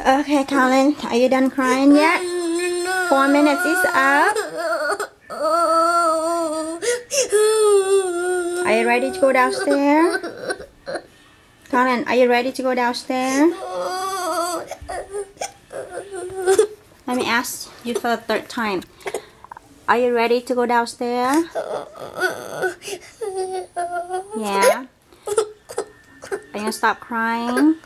Okay, Collin, are you done crying yet? Four minutes is up. Are you ready to go downstairs? Collin, are you ready to go downstairs? Let me ask you for the third time. Are you ready to go downstairs? Yeah. Are you gonna stop crying?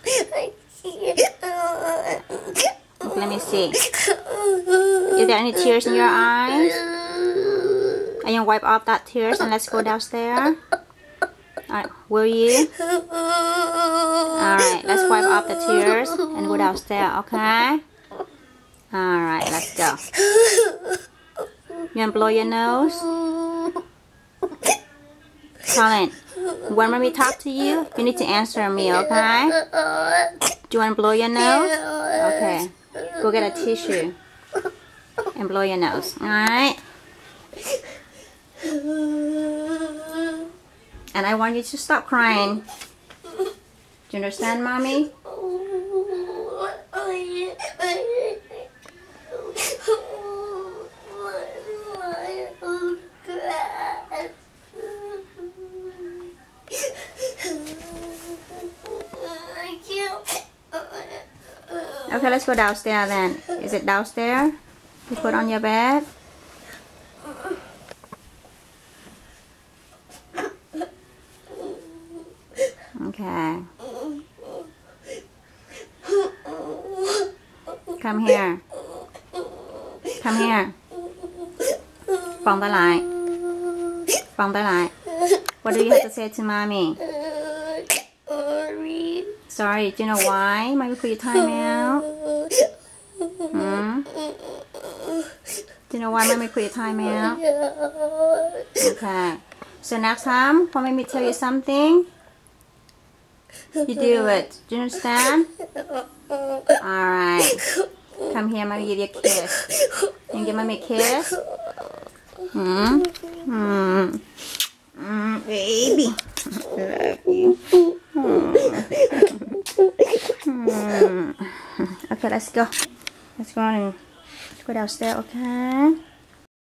Let me see. Is there any tears in your eyes? Are you wipe off that tears and let's go downstairs? Alright, will you? Alright, let's wipe off the tears and go downstairs, okay? Alright, let's go. You wanna blow your nose? Collin, when mommy talk to you, you need to answer me, okay? Do you want to blow your nose? Okay. Go get a tissue and blow your nose, alright? And I want you to stop crying. Do you understand, mommy? Okay, let's go downstairs then. Is it downstairs? You put on your bed? Okay. Come here. Come here. Vòng the light. Vòng the light. What do you have to say to mommy? Sorry, do you know why? Mommy put your time out. Hmm? Do you know why mommy put your time out? Okay. So next time, when mommy tell you something, you do it. Do you understand? Alright. Come here, mommy give you a kiss. You give mommy a kiss? Hmm? Hmm. Mm, baby. Love you. Hmm. Hmm. Okay, let's go. Let's go and go downstairs, okay?